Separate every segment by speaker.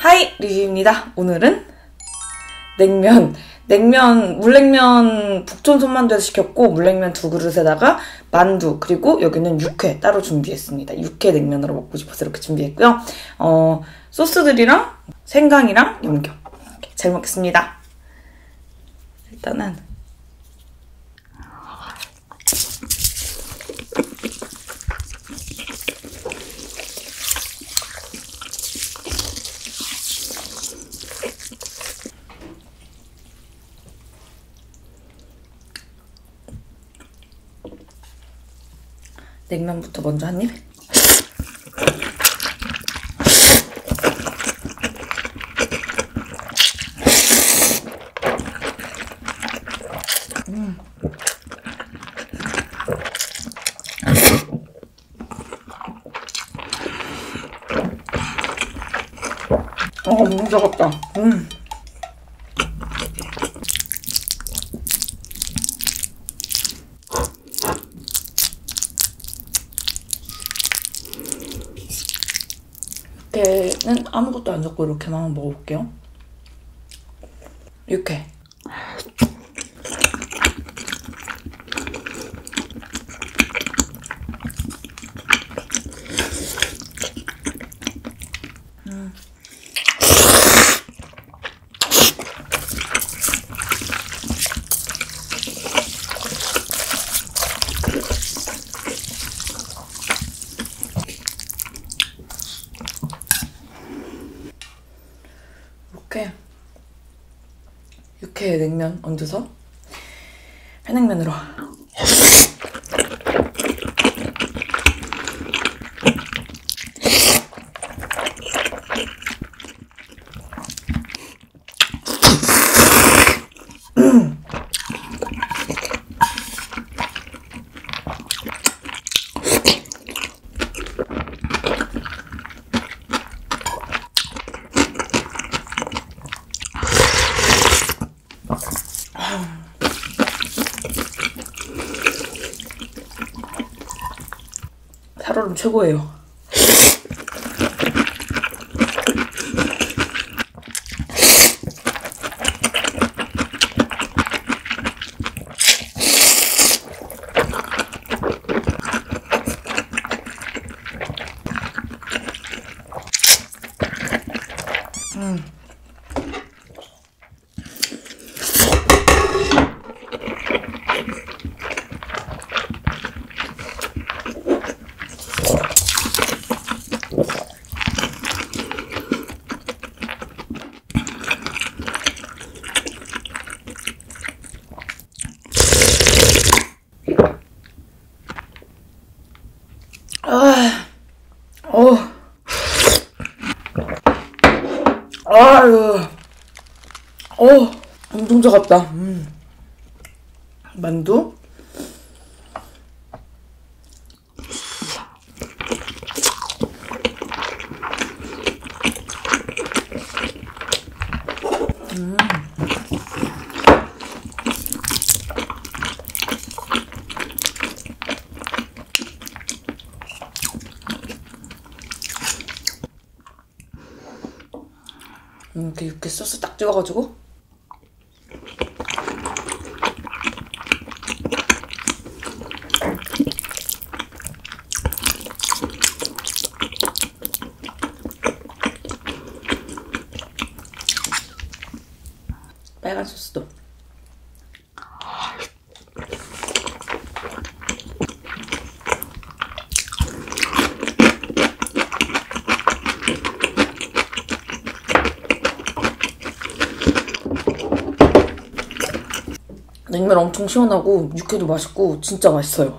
Speaker 1: 하이 리지입니다. 오늘은 냉면, 냉면 물냉면 북촌 손만두에서 시켰고 물냉면 두 그릇에다가 만두 그리고 여기는 육회 따로 준비했습니다. 육회 냉면으로 먹고 싶어서 이렇게 준비했고요. 어 소스들이랑 생강이랑 염경 잘 먹겠습니다. 일단은 냉면부터 먼저 한 입. 어, 너무 작았다. 음. 육회는 아무것도 안 적고 이렇게만 먹어볼게요. 육회. 육회. 육회 냉면 얹어서 회냉면으로. 살얼음 최고예요. 아, 어. 아유, 어, 엄청 작았다. 음. 만두? 음, 이렇게 육회 소스 딱 찍어가지고. 빨간 소스도. 냉면 엄청 시원하고 육회도 맛있고 진짜 맛있어요.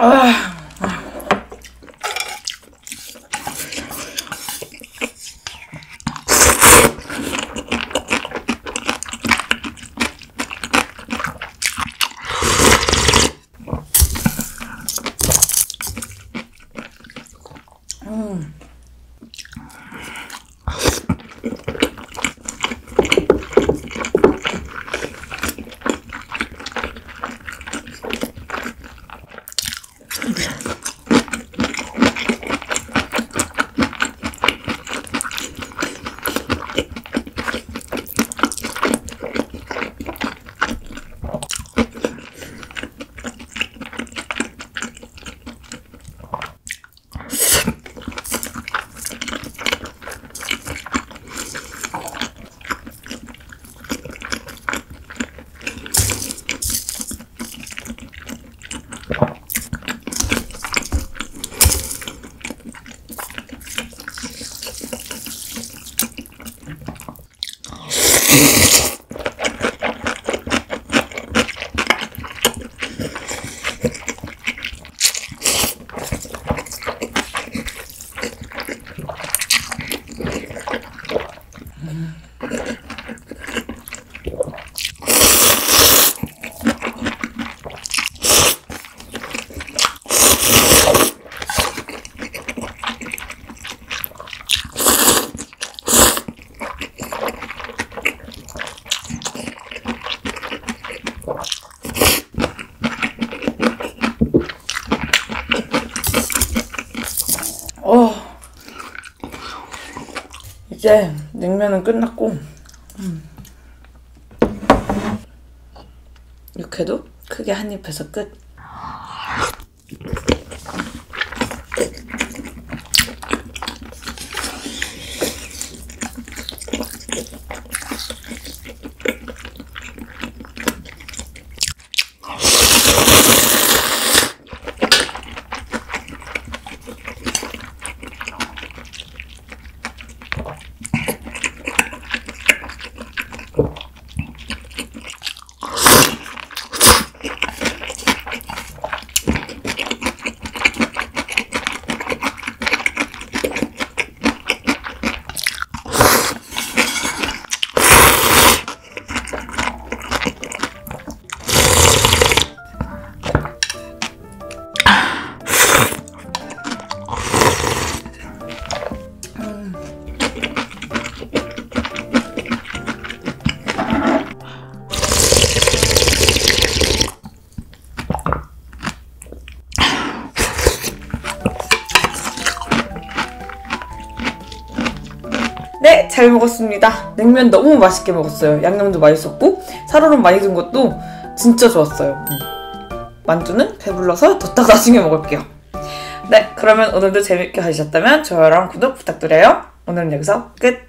Speaker 1: 아. 음. 어. 이제 냉면은 끝났고, 음. 육회도 크게 한 입해서 끝. 네, 잘 먹었습니다. 냉면 너무 맛있게 먹었어요. 양념도 맛있었고, 살얼음 많이 든 것도 진짜 좋았어요. 음. 만두는 배불러서 뒀다가 나중에 먹을게요. 네, 그러면 오늘도 재밌게 하셨다면 좋아요랑 구독 부탁드려요. 오늘은 여기서 끝!